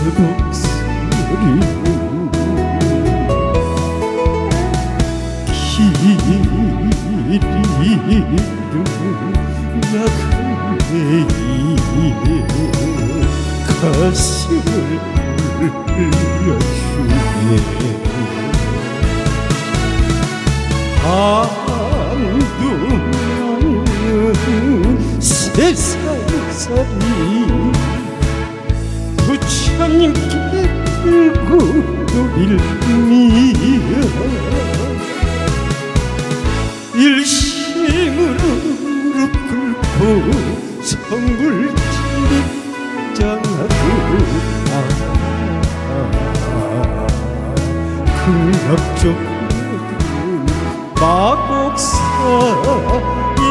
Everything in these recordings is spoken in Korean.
새벽살이 길이름 나그네의 가슴을 불려주네 한동안 세상살이 들고 노빌미여 일심으로 무릎 꿇고 성불 진입장하고 그 앞쪽 마곡사 이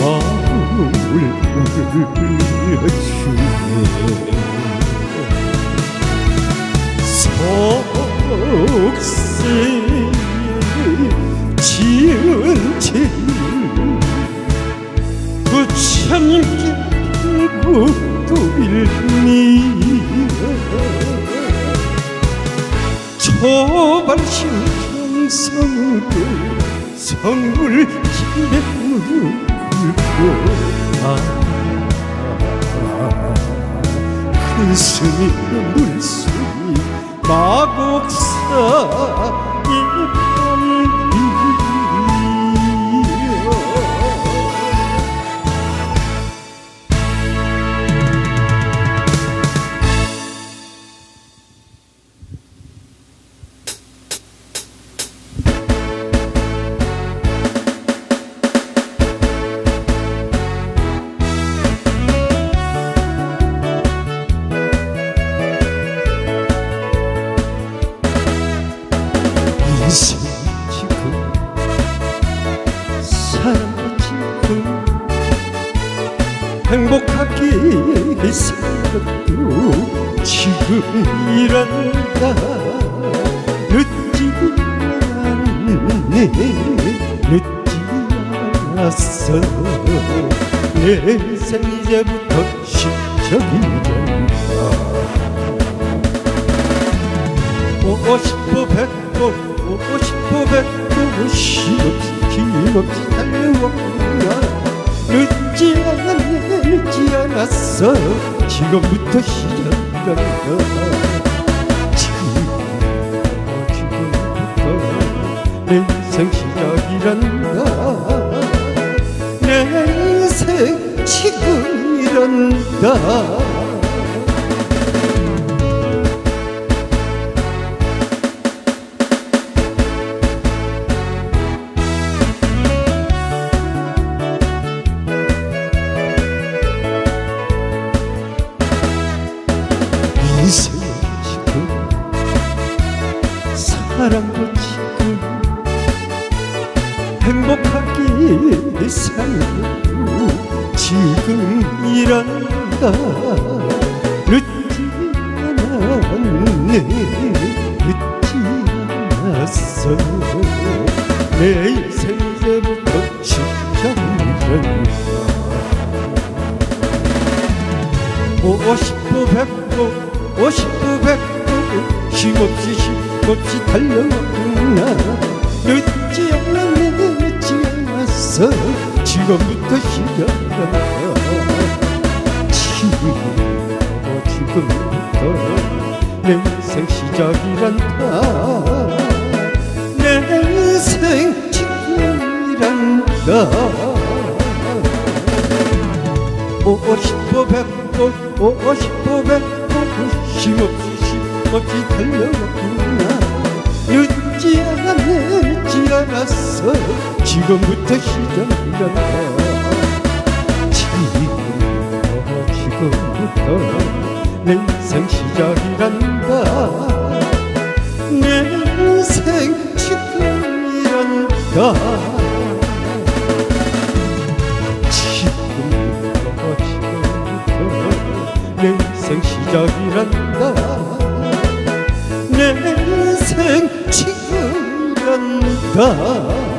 마음을 울려주네 속세에 지은 죄 부처님께 도일니 초발신 정성으로 성불 집에 무릎 꿇고 큰 스님 물소리 마곡사 이편 살아도 지금 이란다 늦지 않네. 늦지 않았어. 내생 이제부터 시작이란다 오십보 백보 오십보 백보 힘없이 힘없이 달려왔구나 늦지 않았네. 늦지 않았어 지금부터 시작이란다 지금부터 지금부터 내 인생 시작이란다. 내 인생 지금이란다 인생 지금 사랑도 지금 행복하게 살고 지금 이란다. 늦지 않았네. 늦지 않았어. 내 인생 힘없이 달려왔구나. 늦지 않았네 늦지 않았어. 지금부터 시작한다 지금 지금부터 내 인생 시작이란다. 내 인생 지금이란다. 오십보 백보 오십보 백보 힘없이 힘없이 달려왔구나 늦지 않았네 늦지 않았어. 지금부터 시작이란다 지금부터 지금부터 내 인생 시작이란다. 내 인생 지금이란다. 지금부터 지금부터 내 인생 시작이란다 지금이란다